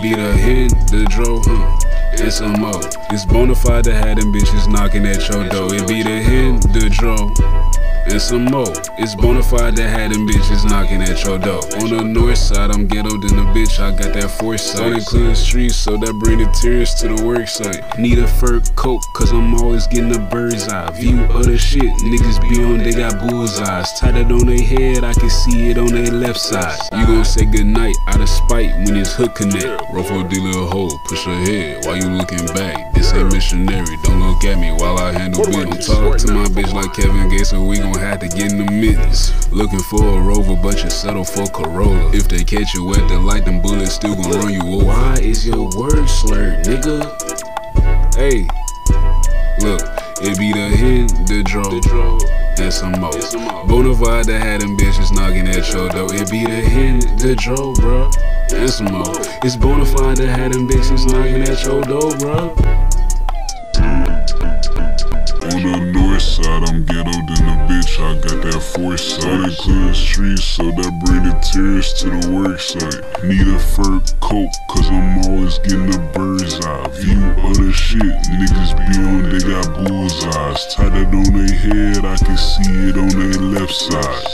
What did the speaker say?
be the Hen, the dro, huh? And some more. It's bona fide to have them bitches knocking at your door. It be the Hen, the dro and some more. It's bona fide to have them bitches knocking at your door. On the north side, I'm ghetto than a bitch, I got that foresight. Include the streets, so that bring the tears to the work site. Need a fur coat, cause I'm always getting a bird's eye view of the shit. Niggas be on, they got bullseyes. Tatted on their head, I can see it on their left side. You gon' say goodnight out of spite when it's hook connect. Rofo dealer a hole, push her head while you looking back. This ain't missionary, don't look at me while I handle business. Talk to my bitch like Kevin Gates, so we gon' gon' have to get in the mittens. Looking for a rover, but you settle for Corolla. If they catch you at the light, them bullets still gon' run you over. Why is your word slurred, nigga? Hey, look, it be the Hen, the dro, and some more. Bonafide to have them bitches knocking at your door. It be the Hen, the dro, bro, and some more. It's bonafide to have them bitches knocking at your door, bro. On the north side, I'm ghetto than a bitch, I got that foresight. I clear the streets, so that bring the tears to the work site. Need a fur coat, cause I'm always getting a bird's eye view of the shit. Niggas be on, they got bullseyes. Tatted on their head, I can see it on their left side.